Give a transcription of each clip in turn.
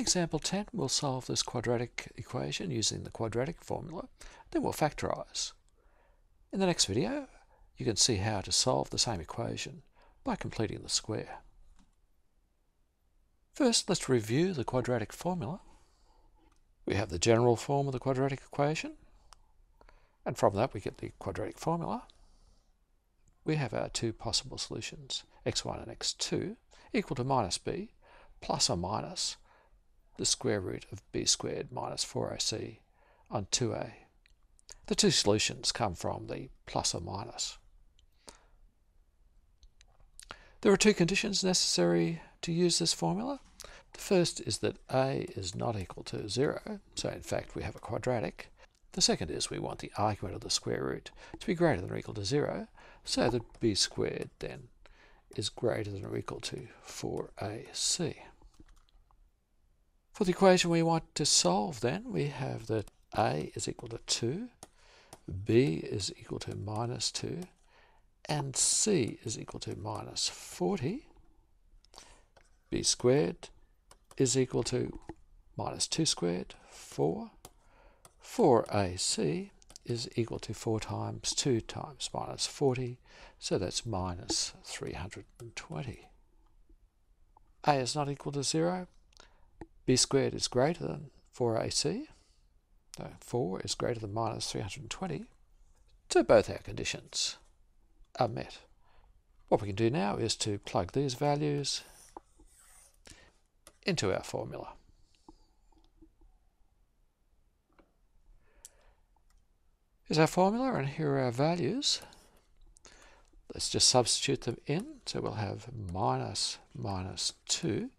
example 10, we'll solve this quadratic equation using the quadratic formula, then we'll factorise. In the next video, you can see how to solve the same equation by completing the square. First, let's review the quadratic formula. We have the general form of the quadratic equation, and from that we get the quadratic formula. We have our two possible solutions, x1 and x2, equal to minus b, plus or minus the square root of b squared minus 4ac on 2a. The two solutions come from the plus or minus. There are two conditions necessary to use this formula. The first is that a is not equal to 0, so in fact we have a quadratic. The second is we want the argument of the square root to be greater than or equal to 0, so that b squared then is greater than or equal to 4ac. For the equation we want to solve then, we have that a is equal to 2, b is equal to minus 2, and c is equal to minus 40. b squared is equal to minus 2 squared, 4. 4ac is equal to 4 times 2 times minus 40, so that's minus 320. a is not equal to 0, b squared is greater than 4ac, so 4 is greater than minus 320, so both our conditions are met. What we can do now is to plug these values into our formula. Here's our formula and here are our values. Let's just substitute them in. So we'll have minus minus 2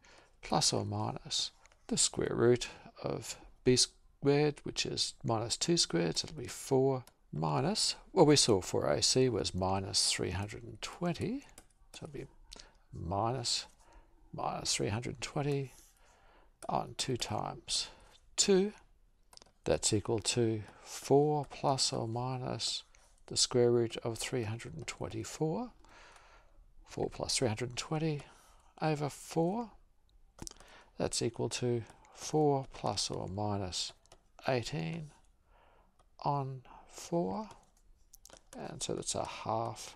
plus or minus the square root of b squared, which is minus 2 squared, so it'll be 4 minus, well we saw 4ac was minus 320, so it'll be minus minus 320 on 2 times 2, that's equal to 4 plus or minus the square root of 324. 4 plus 320 over 4. That's equal to 4 plus or minus 18 on 4. And so that's a half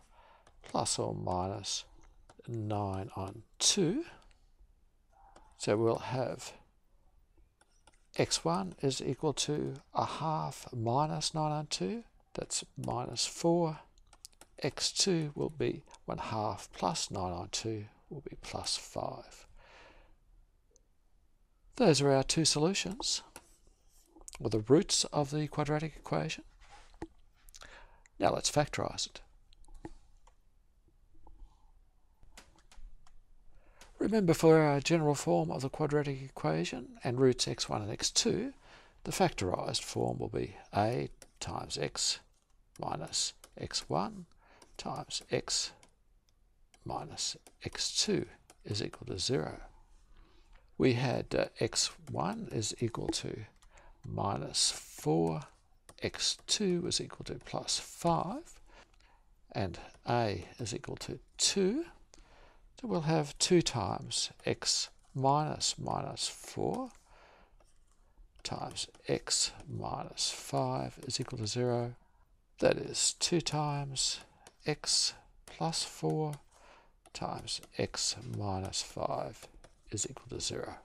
plus or minus 9 on 2. So we'll have x1 is equal to a half minus 9 on 2. That's minus 4. x2 will be 1 half plus 9 on 2 will be plus 5. Those are our two solutions, or the roots of the quadratic equation. Now let's factorise it. Remember for our general form of the quadratic equation and roots x1 and x2, the factorised form will be a times x minus x1 times x minus x2 is equal to 0. We had uh, x1 is equal to minus 4, x2 is equal to plus 5, and a is equal to 2. So we'll have 2 times x minus minus 4 times x minus 5 is equal to 0. That is 2 times x plus 4 times x minus 5 is equal to 0.